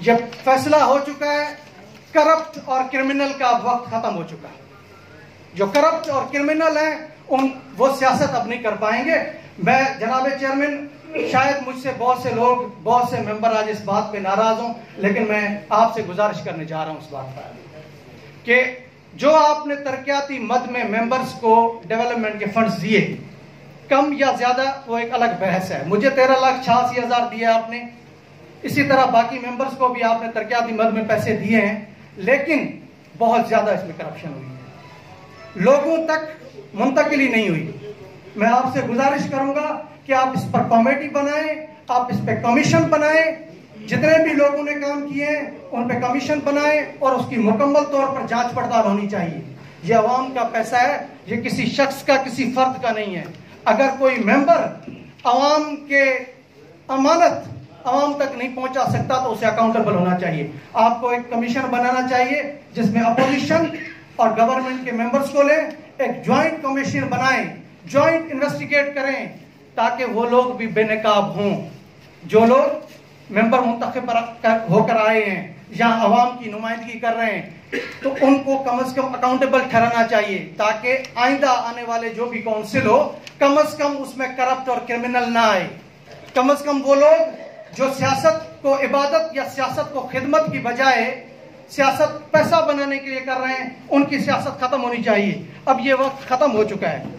ये फैसला हो चुका है, करप्ट और क्रिमिनल का वक्त खत्म हो चुका है। जो करप्ट और क्रिमिनल हैं, उन, वो सियासत अब नहीं कर पाएँगे। मैं जनाब चेयरमैन, शायद मुझसे बहुत से लोग, बहुत से मेंबर आज इस बात पे नाराज़ हों, लेकिन मैं आपसे गुजारिश करने जा रहा हूँ इस बात पर। कि जो आपने तरक्याती मद में मेंबर्स को डेवलपमेंट के फंड्स दिए, कम या ज़्यादा वो एक अलग बहस है। मुझे तेरह लाख छियासी हज़ार दिए आपने इसी तरह बाकी मेंबर्स को भी आपने तरक्याती मद में पैसे दिए हैं, लेकिन बहुत ज़्यादा इसमें करप्शन हुई है। लोगों तक मुंतकिली नहीं हुई। मैं आपसे गुजारिश करूँगा कि आप इस पर कमेटी बनाएँ, आप इस पर कमीशन बनाएँ। जितने भी लोगों ने काम किए हैं, उन पर कमीशन बनाए और उसकी मुकम्मल तौर पर जाँच पड़ताल होनी चाहिए। ये अवाम का पैसा है, ये किसी शख्स का, किसी फर्द का नहीं है। अगर कोई मेंबर अवाम के अमानत अवाम तक नहीं पहुँचा सकता तो उसे अकाउंटेबल होना चाहिए। आपको एक कमीशन बनाना चाहिए, जिसमें अपोजिशन और गवर्नमेंट के मेंबर्स को ले, एक ज्वाइंट कमीशन बनाएँ ज्वाइंट इन्वेस्टिगेट करें, ताकि वो लोग भी बेनकाब हों। जो लोग मेंबर मुंतखब होकर आए हैं, या अवाम की नुमाइंदगी कर रहे हैं तो उनको कम अज कम अकाउंटेबल ठहराना चाहिए, ताकि आइंदा आने वाले जो भी काउंसिल हो, कम अज कम उसमें करप्ट और क्रिमिनल ना आए। कम अज कम वो लोग जो सियासत को इबादत या सियासत को खिदमत की बजाय सियासत पैसा बनाने के लिए कर रहे हैं, उनकी सियासत खत्म होनी चाहिए। अब ये वक्त खत्म हो चुका है।